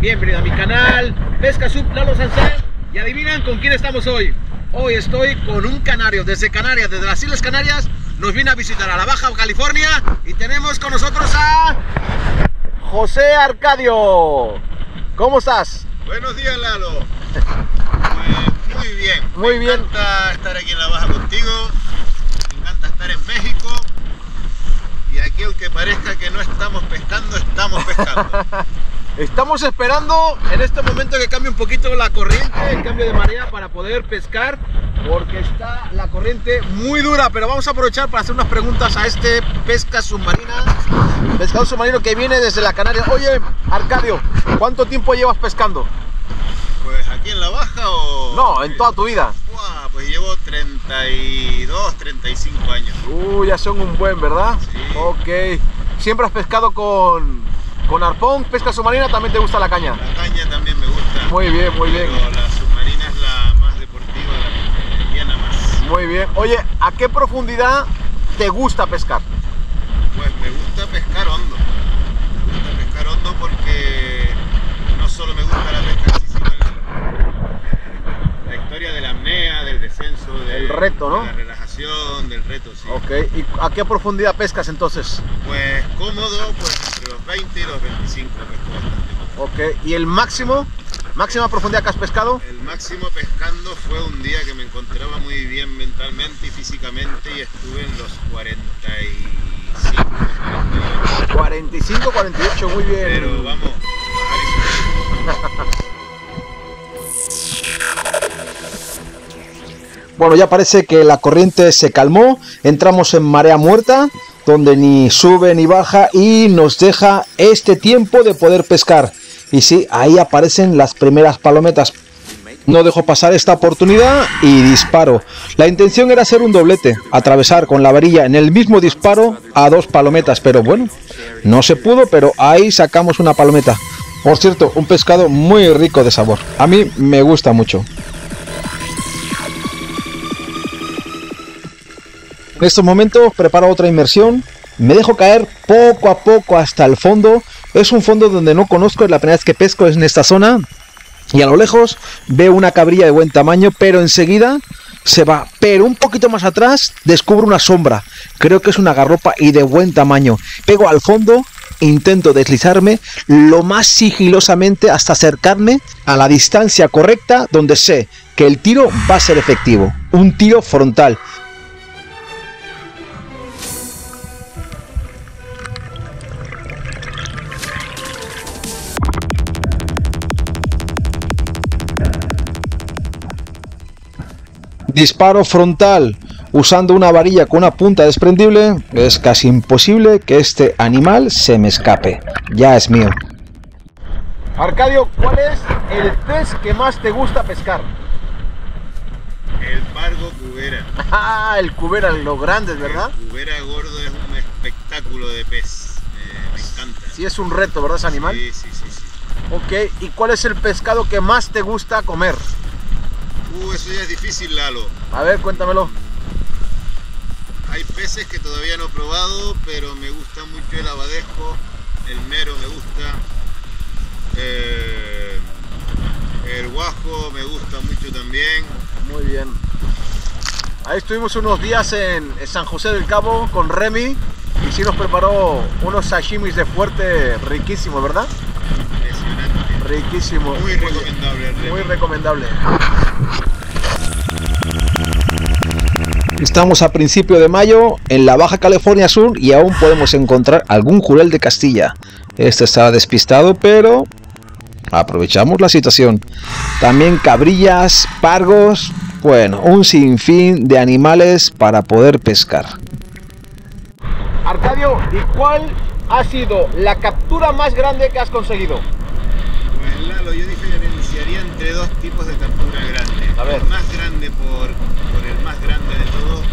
Bienvenido a mi canal, Pesca Sub Lalo Sansén. Y adivinan con quién estamos hoy. Hoy estoy con un canario desde Canarias, desde las Islas Canarias. Nos viene a visitar a la Baja California y tenemos con nosotros a José Arcadio. ¿Cómo estás? Buenos días, Lalo. Pues, muy bien. Muy me bien. encanta estar aquí en la Baja contigo. Me encanta estar en México. Y aquí, aunque parezca que no estamos pescando, estamos pescando. Estamos esperando en este momento que cambie un poquito la corriente, el cambio de marea para poder pescar, porque está la corriente muy dura. Pero vamos a aprovechar para hacer unas preguntas a este pesca submarina, pescador submarino que viene desde la Canaria. Oye, Arcadio, ¿cuánto tiempo llevas pescando? Pues aquí en la Baja o. No, en toda tu vida. Pues llevo 32, 35 años. Uh, ya son un buen, ¿verdad? Sí. Ok. ¿Siempre has pescado con, con arpón, pesca submarina? ¿También te gusta la caña? La caña también me gusta. Muy bien, muy bien. Pero la submarina es la más deportiva, la que me llena más. Muy bien. Oye, ¿a qué profundidad te gusta pescar? Pues me gusta pescar hondo. Me gusta pescar hondo porque no solo me gusta la pesca sino el- la historia de la apnea, del descenso, de, El reto, ¿no? de la relajación, del reto, sí. Ok. ¿Y a qué profundidad pescas entonces? Pues cómodo, pues los 20 y los 25 pesco bastante cómodo. Ok. ¿Y el máximo? ¿Máxima profundidad que has pescado? El máximo pescando fue un día que me encontraba muy bien mentalmente y físicamente y estuve en los 45, 48. 45, 48, muy bien. Pero vamos. Bueno, ya parece que la corriente se calmó, entramos en marea muerta, donde ni sube ni baja y nos deja este tiempo de poder pescar. Y sí, ahí aparecen las primeras palometas. No dejo pasar esta oportunidad y disparo. La intención era hacer un doblete, atravesar con la varilla en el mismo disparo a dos palometas, pero bueno, no se pudo, pero ahí sacamos una palometa. Por cierto, un pescado muy rico de sabor. A mí me gusta mucho. En estos momentos preparo otra inmersión. Me dejo caer poco a poco hasta el fondo. Es un fondo donde no conozco, es la primera vez que pesco en esta zona. Y a lo lejos veo una cabrilla de buen tamaño, pero enseguida se va. Pero un poquito más atrás descubro una sombra. Creo que es una garropa y de buen tamaño. Pego al fondo, intento deslizarme lo más sigilosamente hasta acercarme a la distancia correcta donde sé que el tiro va a ser efectivo. Un tiro frontal. Disparo frontal usando una varilla con una punta desprendible. Es casi imposible que este animal se me escape. Ya es mío. Arcadio, ¿cuál es el pez que más te gusta pescar? El pargo cubera. Ah, el cubera, los grandes, ¿verdad? El cubera gordo es un espectáculo de pez. Eh, me encanta. Sí, es un reto, ¿verdad, ese animal? Sí, sí, sí, sí. Ok, ¿y cuál es el pescado que más te gusta comer? Uh, eso ya es difícil, Lalo. A ver, cuéntamelo. Hay peces que todavía no he probado, pero me gusta mucho el abadejo, el mero me gusta, eh, el guajo me gusta mucho también. Muy bien. Ahí estuvimos unos días en San José del Cabo con Remy y sí nos preparó unos sashimis de fuerte riquísimo, ¿verdad? Impresionante. Riquísimo. Muy recomendable. Muy recomendable. Estamos a principio de mayo en la Baja California Sur y aún podemos encontrar algún jurel de Castilla. Este estaba despistado, pero aprovechamos la situación. También cabrillas, pargos, bueno, un sinfín de animales para poder pescar. Arcadio, ¿y cuál ha sido la captura más grande que has conseguido? Pues Lalo, yo diferenciaría entre dos tipos de captura. A ver. El más grande por, por el más grande de todos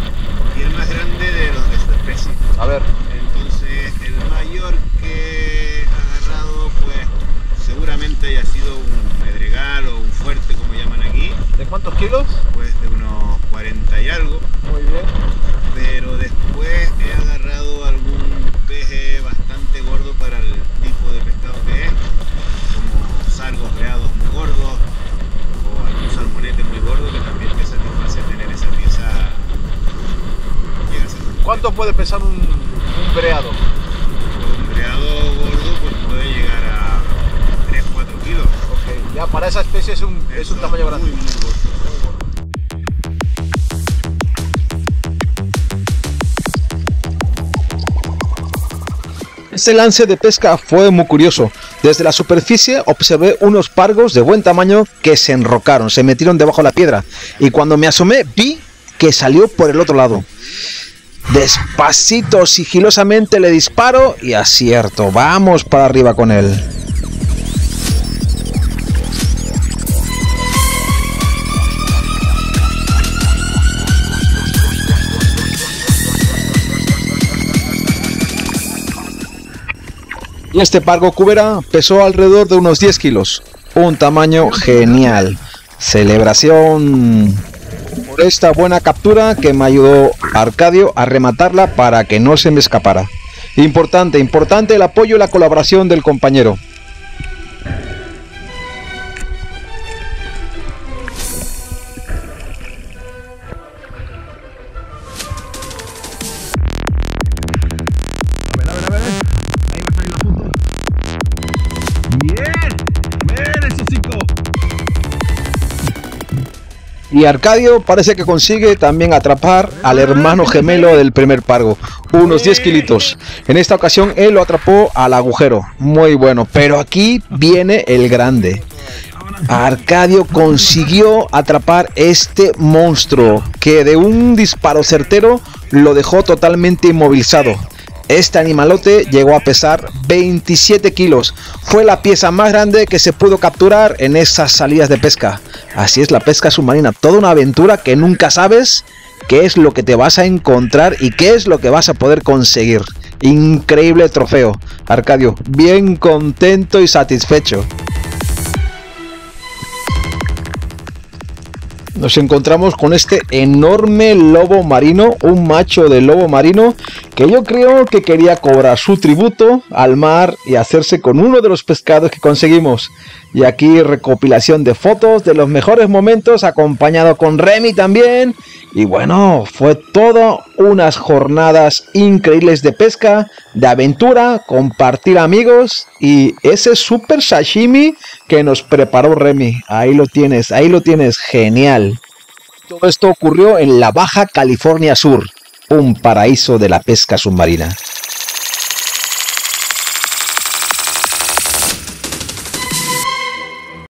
y el más grande de los de su especie. A ver. Entonces, el mayor que he agarrado, pues seguramente haya sido un medregal o un fuerte, como llaman aquí, ¿De cuántos kilos? pues de unos 40 y algo. ¿Cuánto puede pesar un, un breado? Un breado gordo pues puede llegar a 3-4 kilos. Ok, ya para esa especie es un, es un tamaño grande. Muy, muy gordo. Este lance de pesca fue muy curioso. Desde la superficie observé unos pargos de buen tamaño que se enrocaron, se metieron debajo de la piedra. Y cuando me asomé vi que salió por el otro lado. Despacito, sigilosamente le disparo y acierto. Vamos para arriba con él. Y este pargo cubera pesó alrededor de unos 10 kilos. Un tamaño genial. Celebración esta buena captura que me ayudó Arcadio a rematarla para que no se me escapara. Importante, importante el apoyo y la colaboración del compañero. Y Arcadio parece que consigue también atrapar al hermano gemelo del primer pargo, unos 10 kilitos. En esta ocasión él lo atrapó al agujero, muy bueno, pero aquí viene el grande. Arcadio consiguió atrapar este monstruo que de un disparo certero lo dejó totalmente inmovilizado. Este animalote llegó a pesar 27 kilos. Fue la pieza más grande que se pudo capturar en esas salidas de pesca. Así es la pesca submarina, toda una aventura que nunca sabes qué es lo que te vas a encontrar y qué es lo que vas a poder conseguir. Increíble trofeo. Arcadio, bien contento y satisfecho. nos encontramos con este enorme lobo marino, un macho de lobo marino que yo creo que quería cobrar su tributo al mar y hacerse con uno de los pescados que conseguimos. Y aquí recopilación de fotos de los mejores momentos acompañado con Remy también. Y bueno, fue todo unas jornadas increíbles de pesca, de aventura, compartir amigos y ese super sashimi que nos preparó Remy. Ahí lo tienes, ahí lo tienes, genial. Todo esto ocurrió en la Baja California Sur, un paraíso de la pesca submarina.